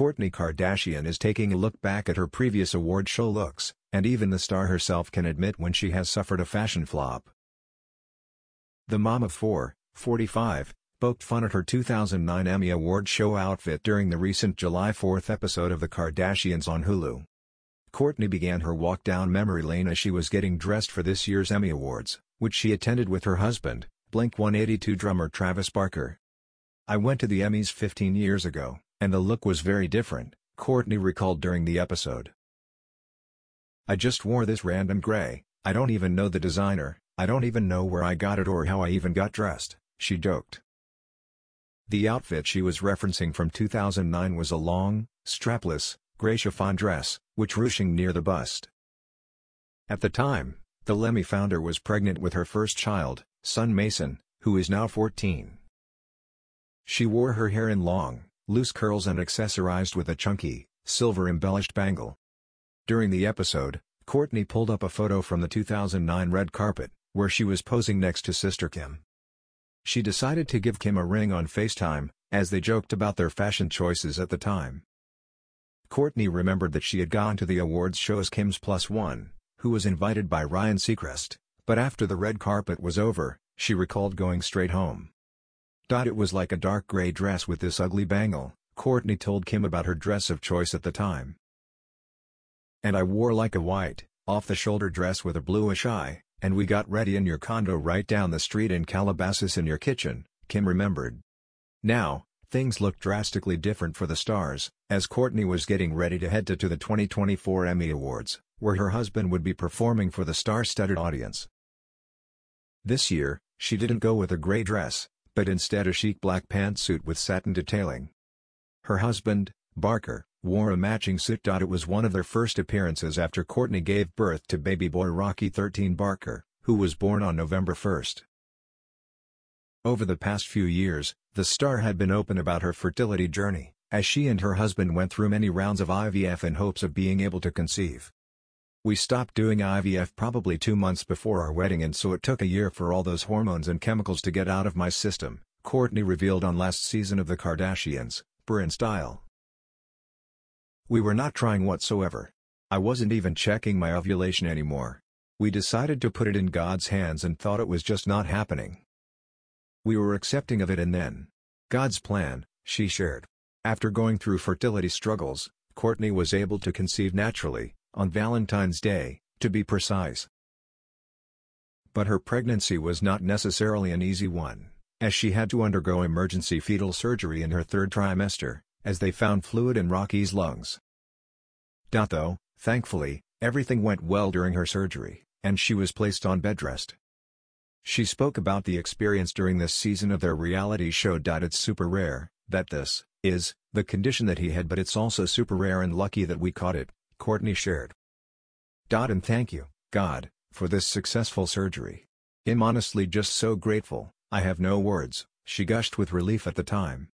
Kourtney Kardashian is taking a look back at her previous award show looks, and even the star herself can admit when she has suffered a fashion flop. The mom of four, 45, poked fun at her 2009 Emmy Award show outfit during the recent July 4 episode of The Kardashians on Hulu. Kourtney began her walk down memory lane as she was getting dressed for this year's Emmy Awards, which she attended with her husband, Blink-182 drummer Travis Barker. I went to the Emmys 15 years ago, and the look was very different, Kourtney recalled during the episode. I just wore this random gray, I don't even know the designer, I don't even know where I got it or how I even got dressed, she joked. The outfit she was referencing from 2009 was a long, strapless, gray chiffon dress, which ruching near the bust. At the time, the Lemme founder was pregnant with her first child, son Mason, who is now 14. She wore her hair in long, loose curls and accessorized with a chunky, silver-embellished bangle. During the episode, Kourtney pulled up a photo from the 2009 red carpet, where she was posing next to sister Kim. She decided to give Kim a ring on FaceTime, as they joked about their fashion choices at the time. Kourtney remembered that she had gone to the awards show as Kim's plus one, who was invited by Ryan Seacrest, but after the red carpet was over, she recalled going straight home. It was like a dark gray dress with this ugly bangle, Kourtney told Kim about her dress of choice at the time. And I wore like a white, off-the-shoulder dress with a bluish eye, and we got ready in your condo right down the street in Calabasas in your kitchen, Kim remembered. Now, things looked drastically different for the stars, as Kourtney was getting ready to head to, to the 2024 Emmy Awards, where her husband would be performing for the star-studded audience. This year, she didn't go with a gray dress, but instead a chic black pantsuit with satin detailing. Her husband, Barker, wore a matching suit. It was one of their first appearances after Kourtney gave birth to baby boy Rocky 13 Barker, who was born on November 1. Over the past few years, the star had been open about her fertility journey, as she and her husband went through many rounds of IVF in hopes of being able to conceive. We stopped doing IVF probably two months before our wedding and so it took a year for all those hormones and chemicals to get out of my system, Kourtney revealed on last season of The Kardashians, Brynn Style. We were not trying whatsoever. I wasn't even checking my ovulation anymore. We decided to put it in God's hands and thought it was just not happening. We were accepting of it and then. God's plan, she shared. After going through fertility struggles, Kourtney was able to conceive naturally, on Valentine's Day, to be precise. But her pregnancy was not necessarily an easy one, as she had to undergo emergency fetal surgery in her third trimester, as they found fluid in Rocky's lungs. Though, thankfully, everything went well during her surgery, and she was placed on bed rest. She spoke about the experience during this season of their reality show. Dot it's super rare, that this, is, the condition that he had but it's also super rare and lucky that we caught it, Kourtney shared. Dot And thank you, God, for this successful surgery. I'm honestly just so grateful, I have no words, she gushed with relief at the time.